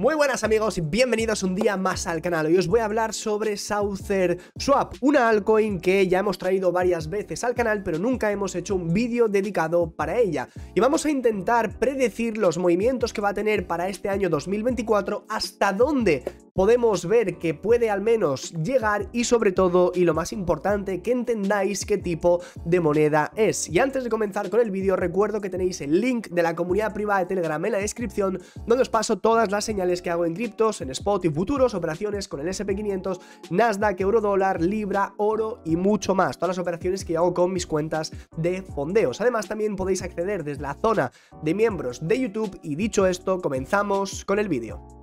Muy buenas amigos y bienvenidos un día más al canal. Hoy os voy a hablar sobre Saucer Swap, una altcoin que ya hemos traído varias veces al canal, pero nunca hemos hecho un vídeo dedicado para ella. Y vamos a intentar predecir los movimientos que va a tener para este año 2024, hasta dónde podemos ver que puede al menos llegar y sobre todo, y lo más importante, que entendáis qué tipo de moneda es. Y antes de comenzar con el vídeo, recuerdo que tenéis el link de la comunidad privada de Telegram en la descripción, donde os paso todas las señales que hago en criptos, en spot y futuros, operaciones con el SP500, Nasdaq, Eurodólar, Libra, Oro y mucho más. Todas las operaciones que hago con mis cuentas de fondeos. Además, también podéis acceder desde la zona de miembros de YouTube. Y dicho esto, comenzamos con el vídeo.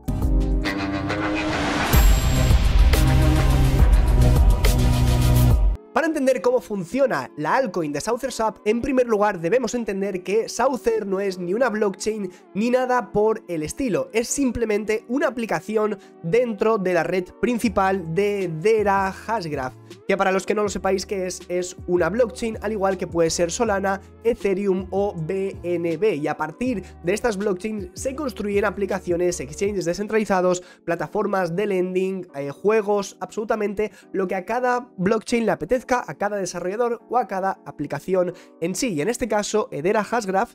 Para entender cómo funciona la altcoin de Saucer Swap, en primer lugar debemos entender que Saucer no es ni una blockchain ni nada por el estilo, es simplemente una aplicación dentro de la red principal de Dera Hashgraph, que para los que no lo sepáis qué es, es una blockchain al igual que puede ser Solana, Ethereum o BNB, y a partir de estas blockchains se construyen aplicaciones, exchanges descentralizados, plataformas de lending, eh, juegos, absolutamente lo que a cada blockchain le apetezca a cada desarrollador o a cada aplicación en sí. Y en este caso, Edera Hashgraph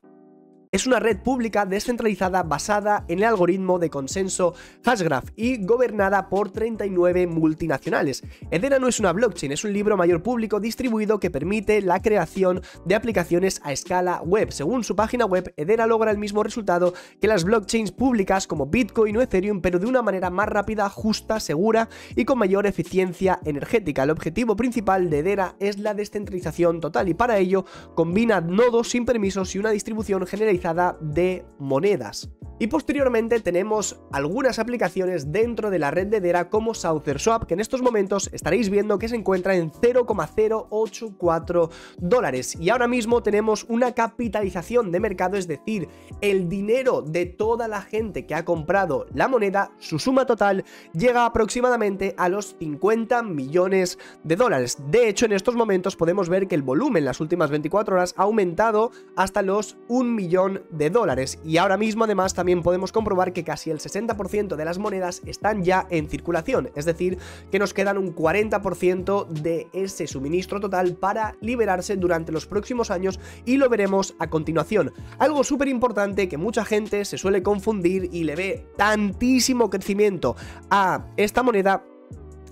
es una red pública descentralizada basada en el algoritmo de consenso Hashgraph y gobernada por 39 multinacionales. Edera no es una blockchain, es un libro mayor público distribuido que permite la creación de aplicaciones a escala web. Según su página web, Edera logra el mismo resultado que las blockchains públicas como Bitcoin o Ethereum, pero de una manera más rápida, justa, segura y con mayor eficiencia energética. El objetivo principal de Edera es la descentralización total y para ello combina nodos sin permisos y una distribución generalizada de monedas. Y posteriormente tenemos algunas aplicaciones dentro de la red de Dera como Swap que en estos momentos estaréis viendo que se encuentra en 0,084 dólares. Y ahora mismo tenemos una capitalización de mercado, es decir, el dinero de toda la gente que ha comprado la moneda, su suma total llega aproximadamente a los 50 millones de dólares. De hecho, en estos momentos podemos ver que el volumen en las últimas 24 horas ha aumentado hasta los 1 millón de dólares. Y ahora mismo además también podemos comprobar que casi el 60% de las monedas están ya en circulación, es decir, que nos quedan un 40% de ese suministro total para liberarse durante los próximos años y lo veremos a continuación. Algo súper importante que mucha gente se suele confundir y le ve tantísimo crecimiento a esta moneda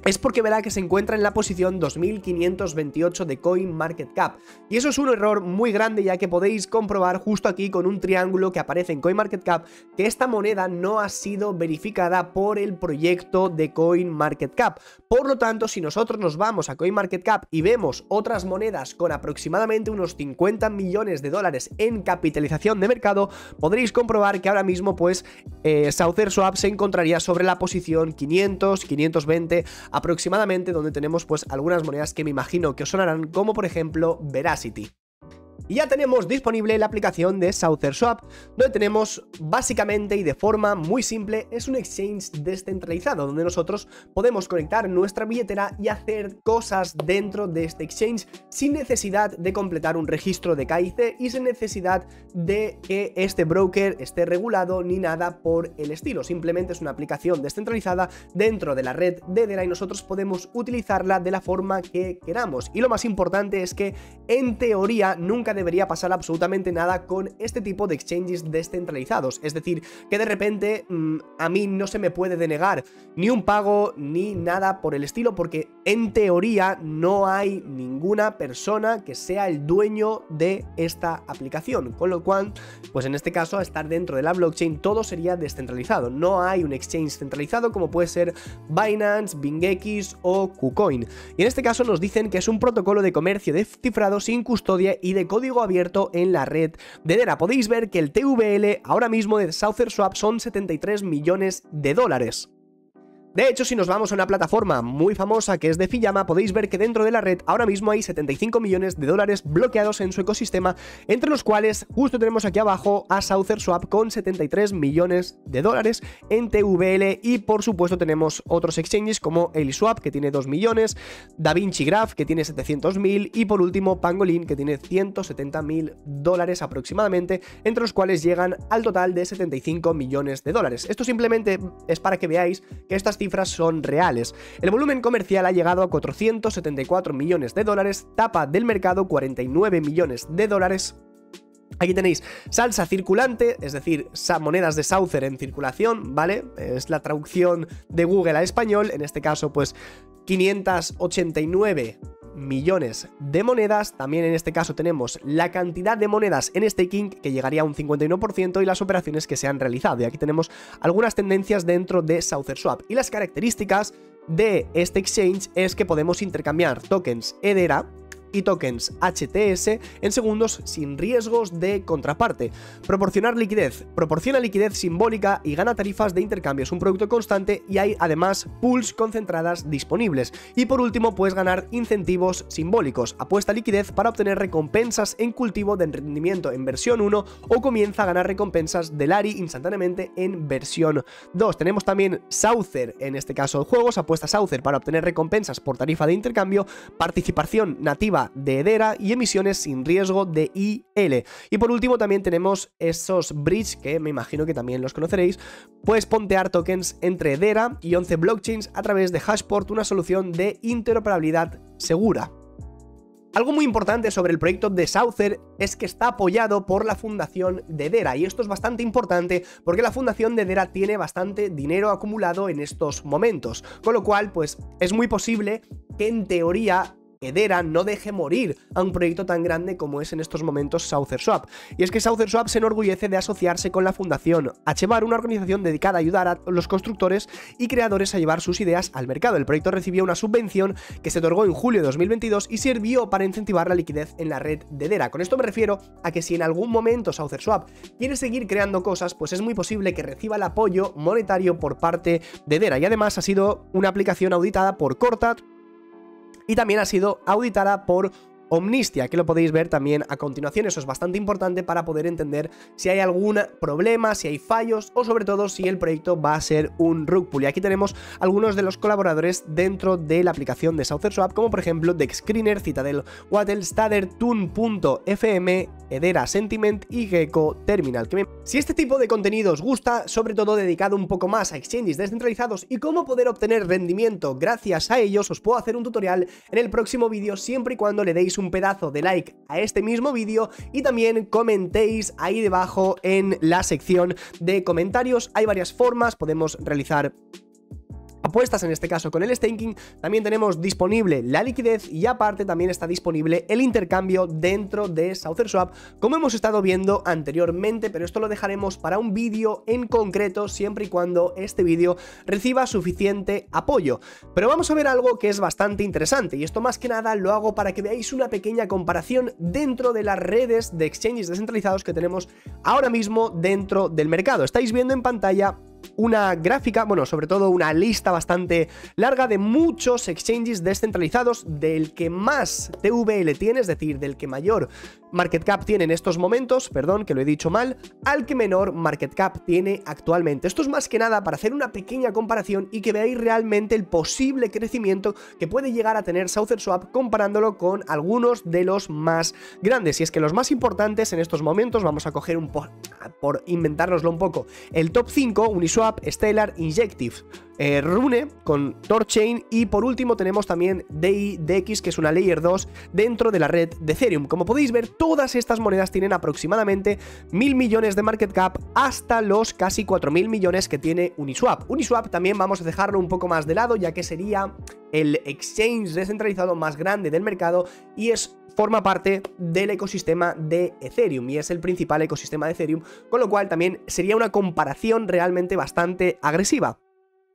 es porque verá que se encuentra en la posición 2528 de CoinMarketCap. Y eso es un error muy grande ya que podéis comprobar justo aquí con un triángulo que aparece en CoinMarketCap que esta moneda no ha sido verificada por el proyecto de CoinMarketCap. Por lo tanto, si nosotros nos vamos a CoinMarketCap y vemos otras monedas con aproximadamente unos 50 millones de dólares en capitalización de mercado, podréis comprobar que ahora mismo pues eh, se encontraría sobre la posición 500, 520 aproximadamente donde tenemos pues algunas monedas que me imagino que os sonarán como por ejemplo Veracity. Y ya tenemos disponible la aplicación de Saucer Swap, donde tenemos básicamente y de forma muy simple, es un exchange descentralizado, donde nosotros podemos conectar nuestra billetera y hacer cosas dentro de este exchange sin necesidad de completar un registro de KIC y sin necesidad de que este broker esté regulado ni nada por el estilo. Simplemente es una aplicación descentralizada dentro de la red de Dera y nosotros podemos utilizarla de la forma que queramos. Y lo más importante es que en teoría nunca debería pasar absolutamente nada con este tipo de exchanges descentralizados. Es decir, que de repente mm, a mí no se me puede denegar ni un pago ni nada por el estilo, porque en teoría no hay ninguna persona que sea el dueño de esta aplicación. Con lo cual, pues en este caso, a estar dentro de la blockchain, todo sería descentralizado. No hay un exchange centralizado como puede ser Binance, BingX o KuCoin. Y en este caso nos dicen que es un protocolo de comercio de cifrado sin custodia y de código abierto en la red de Dera. Podéis ver que el TVL ahora mismo de Saucer Swap son 73 millones de dólares. De hecho, si nos vamos a una plataforma muy famosa que es de Fiyama, podéis ver que dentro de la red ahora mismo hay 75 millones de dólares bloqueados en su ecosistema, entre los cuales justo tenemos aquí abajo a Souther Swap con 73 millones de dólares en TVL y por supuesto tenemos otros exchanges como Eliswap que tiene 2 millones, DaVinci Graph que tiene 700 mil y por último Pangolin que tiene 170 mil dólares aproximadamente, entre los cuales llegan al total de 75 millones de dólares. Esto simplemente es para que veáis que estas cifras son reales. El volumen comercial ha llegado a 474 millones de dólares, tapa del mercado 49 millones de dólares Aquí tenéis salsa circulante, es decir, monedas de Saucer en circulación, ¿vale? Es la traducción de Google a español, en este caso pues 589 millones de monedas. También en este caso tenemos la cantidad de monedas en staking que llegaría a un 51% y las operaciones que se han realizado. Y aquí tenemos algunas tendencias dentro de Saucer Swap. Y las características de este exchange es que podemos intercambiar tokens Edera y tokens HTS en segundos sin riesgos de contraparte. Proporcionar liquidez. Proporciona liquidez simbólica y gana tarifas de intercambio. Es un producto constante y hay además pools concentradas disponibles. Y por último puedes ganar incentivos simbólicos. Apuesta liquidez para obtener recompensas en cultivo de rendimiento en versión 1 o comienza a ganar recompensas del ARI instantáneamente en versión 2. Tenemos también Saucer, en este caso juegos, apuesta Saucer para obtener recompensas por tarifa de intercambio, participación nativa de Edera y emisiones sin riesgo de IL. Y por último también tenemos esos bridge que me imagino que también los conoceréis. Puedes pontear tokens entre Edera y 11 blockchains a través de Hashport, una solución de interoperabilidad segura. Algo muy importante sobre el proyecto de Saucer es que está apoyado por la fundación de Edera y esto es bastante importante porque la fundación de Edera tiene bastante dinero acumulado en estos momentos, con lo cual pues es muy posible que en teoría Edera no deje morir a un proyecto tan grande como es en estos momentos Souther Swap. Y es que Souther Swap se enorgullece de asociarse con la fundación Hbar, una organización dedicada a ayudar a los constructores y creadores a llevar sus ideas al mercado. El proyecto recibió una subvención que se otorgó en julio de 2022 y sirvió para incentivar la liquidez en la red de Edera. Con esto me refiero a que si en algún momento Souther Swap quiere seguir creando cosas, pues es muy posible que reciba el apoyo monetario por parte de Edera. Y además ha sido una aplicación auditada por Cortat, y también ha sido auditada por Omnistia, que lo podéis ver también a continuación. Eso es bastante importante para poder entender si hay algún problema, si hay fallos o sobre todo si el proyecto va a ser un rug pull. Y aquí tenemos algunos de los colaboradores dentro de la aplicación de Swap, como por ejemplo Dexscreener, Citadel, Wattel, Stader, Tune.fm, Edera Sentiment y Gecko Terminal. Si este tipo de contenido os gusta, sobre todo dedicado un poco más a exchanges descentralizados y cómo poder obtener rendimiento gracias a ellos, os puedo hacer un tutorial en el próximo vídeo siempre y cuando le deis un pedazo de like a este mismo vídeo y también comentéis ahí debajo en la sección de comentarios. Hay varias formas, podemos realizar apuestas, en este caso con el staking, también tenemos disponible la liquidez y aparte también está disponible el intercambio dentro de Souther Swap, como hemos estado viendo anteriormente, pero esto lo dejaremos para un vídeo en concreto siempre y cuando este vídeo reciba suficiente apoyo. Pero vamos a ver algo que es bastante interesante y esto más que nada lo hago para que veáis una pequeña comparación dentro de las redes de exchanges descentralizados que tenemos ahora mismo dentro del mercado. Estáis viendo en pantalla una gráfica, bueno, sobre todo una lista bastante larga de muchos exchanges descentralizados del que más TVL tiene, es decir, del que mayor market cap tiene en estos momentos, perdón que lo he dicho mal, al que menor market cap tiene actualmente. Esto es más que nada para hacer una pequeña comparación y que veáis realmente el posible crecimiento que puede llegar a tener Southern Swap comparándolo con algunos de los más grandes. Y es que los más importantes en estos momentos, vamos a coger un por, por inventárnoslo un poco, el top 5, Uniswap, Stellar, Injective. Eh, Rune con Torchain y por último tenemos también DIDX que es una Layer 2 dentro de la red de Ethereum. Como podéis ver, todas estas monedas tienen aproximadamente mil millones de market cap hasta los casi 4.000 millones que tiene Uniswap. Uniswap también vamos a dejarlo un poco más de lado ya que sería el exchange descentralizado más grande del mercado y es forma parte del ecosistema de Ethereum y es el principal ecosistema de Ethereum, con lo cual también sería una comparación realmente bastante agresiva.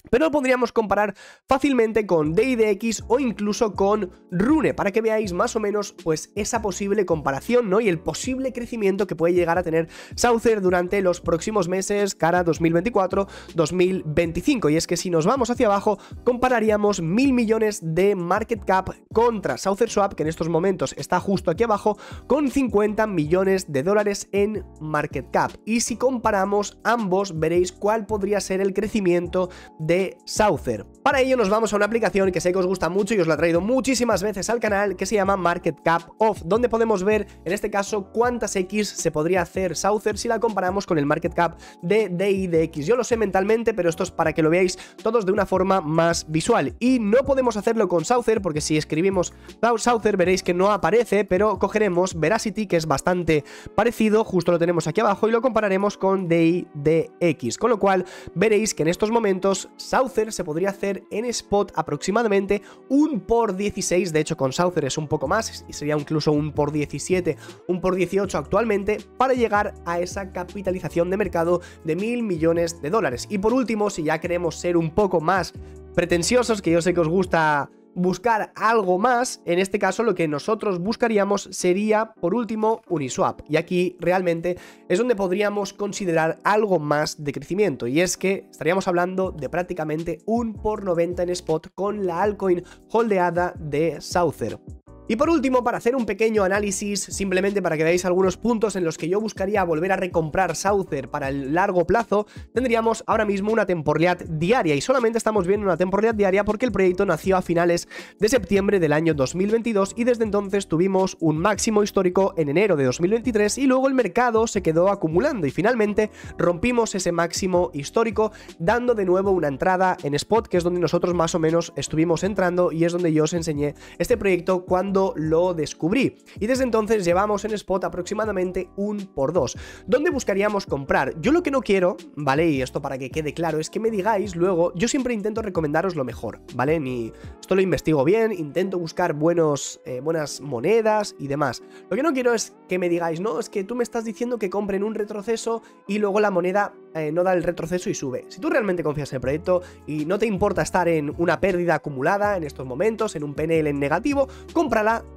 Pero lo podríamos comparar fácilmente con DIDX o incluso con Rune, para que veáis más o menos pues esa posible comparación, ¿no? Y el posible crecimiento que puede llegar a tener Saucer durante los próximos meses, cara 2024-2025. Y es que si nos vamos hacia abajo, compararíamos mil millones de market cap contra Saucer Swap, que en estos momentos está justo aquí abajo, con 50 millones de dólares en market cap. Y si comparamos ambos, veréis cuál podría ser el crecimiento de Saucer. Para ello nos vamos a una aplicación que sé que os gusta mucho y os la he traído muchísimas veces al canal que se llama Market Cap Off, donde podemos ver en este caso cuántas X se podría hacer Saucer si la comparamos con el Market Cap de DIDX. Yo lo sé mentalmente, pero esto es para que lo veáis todos de una forma más visual. Y no podemos hacerlo con Saucer porque si escribimos Saucer veréis que no aparece, pero cogeremos Veracity que es bastante parecido, justo lo tenemos aquí abajo y lo compararemos con DIDX. Con lo cual veréis que en estos momentos Saucer se podría hacer en spot aproximadamente un por 16, de hecho con Saucer es un poco más, y sería incluso un por 17, un por 18 actualmente, para llegar a esa capitalización de mercado de mil millones de dólares. Y por último, si ya queremos ser un poco más pretenciosos, que yo sé que os gusta buscar algo más, en este caso lo que nosotros buscaríamos sería, por último, Uniswap. Y aquí realmente es donde podríamos considerar algo más de crecimiento. Y es que estaríamos hablando de prácticamente un por 90 en spot con la altcoin holdeada de Saucer. Y por último, para hacer un pequeño análisis, simplemente para que veáis algunos puntos en los que yo buscaría volver a recomprar Saucer para el largo plazo, tendríamos ahora mismo una temporalidad diaria. Y solamente estamos viendo una temporalidad diaria porque el proyecto nació a finales de septiembre del año 2022 y desde entonces tuvimos un máximo histórico en enero de 2023 y luego el mercado se quedó acumulando y finalmente rompimos ese máximo histórico dando de nuevo una entrada en spot que es donde nosotros más o menos estuvimos entrando y es donde yo os enseñé este proyecto cuando lo descubrí. Y desde entonces llevamos en spot aproximadamente un por dos. ¿Dónde buscaríamos comprar? Yo lo que no quiero, ¿vale? Y esto para que quede claro, es que me digáis luego, yo siempre intento recomendaros lo mejor, ¿vale? Ni, esto lo investigo bien, intento buscar buenos, eh, buenas monedas y demás. Lo que no quiero es que me digáis, no, es que tú me estás diciendo que compren un retroceso y luego la moneda eh, no da el retroceso y sube. Si tú realmente confías en el proyecto y no te importa estar en una pérdida acumulada en estos momentos, en un PNL en negativo,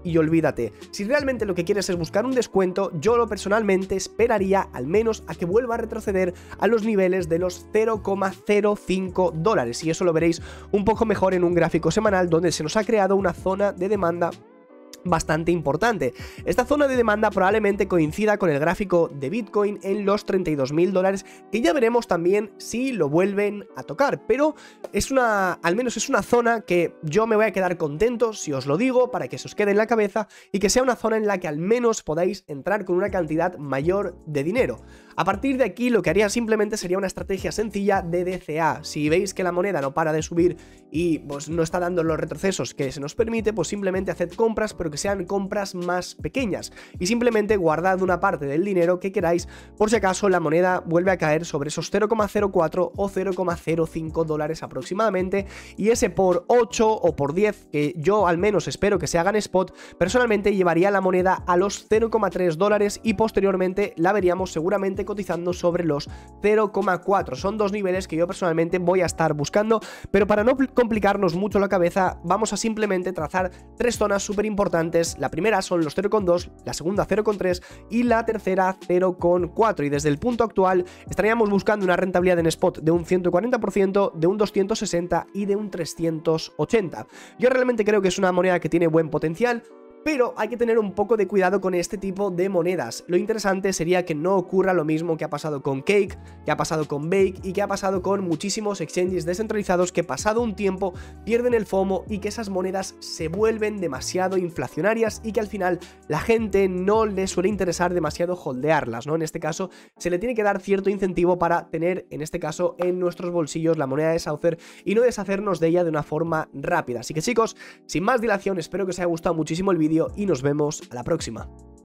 y olvídate. Si realmente lo que quieres es buscar un descuento, yo lo personalmente esperaría al menos a que vuelva a retroceder a los niveles de los 0,05 dólares. Y eso lo veréis un poco mejor en un gráfico semanal donde se nos ha creado una zona de demanda bastante importante. Esta zona de demanda probablemente coincida con el gráfico de Bitcoin en los 32 mil dólares, que ya veremos también si lo vuelven a tocar, pero es una, al menos es una zona que yo me voy a quedar contento si os lo digo, para que se os quede en la cabeza y que sea una zona en la que al menos podáis entrar con una cantidad mayor de dinero. A partir de aquí lo que haría simplemente sería una estrategia sencilla de DCA. Si veis que la moneda no para de subir y pues, no está dando los retrocesos que se nos permite, pues simplemente haced compras, pero que sean compras más pequeñas. Y simplemente guardad una parte del dinero que queráis por si acaso la moneda vuelve a caer sobre esos 0,04 o 0,05 dólares aproximadamente. Y ese por 8 o por 10, que yo al menos espero que se hagan spot, personalmente llevaría la moneda a los 0,3 dólares y posteriormente la veríamos seguramente cotizando sobre los 0,4. Son dos niveles que yo personalmente voy a estar buscando, pero para no complicarnos mucho la cabeza, vamos a simplemente trazar tres zonas súper importantes. La primera son los 0,2, la segunda 0,3 y la tercera 0,4. Y desde el punto actual estaríamos buscando una rentabilidad en spot de un 140%, de un 260 y de un 380. Yo realmente creo que es una moneda que tiene buen potencial. Pero hay que tener un poco de cuidado con este tipo de monedas. Lo interesante sería que no ocurra lo mismo que ha pasado con Cake, que ha pasado con Bake y que ha pasado con muchísimos exchanges descentralizados que pasado un tiempo pierden el FOMO y que esas monedas se vuelven demasiado inflacionarias y que al final la gente no le suele interesar demasiado holdearlas, ¿no? En este caso se le tiene que dar cierto incentivo para tener, en este caso, en nuestros bolsillos la moneda de Saucer y no deshacernos de ella de una forma rápida. Así que chicos, sin más dilación, espero que os haya gustado muchísimo el y nos vemos a la próxima.